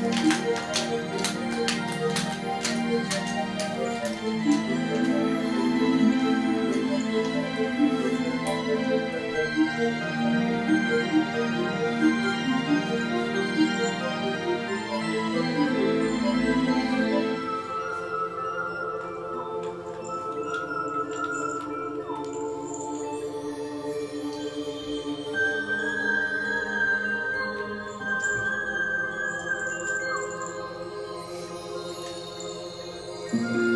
Música Música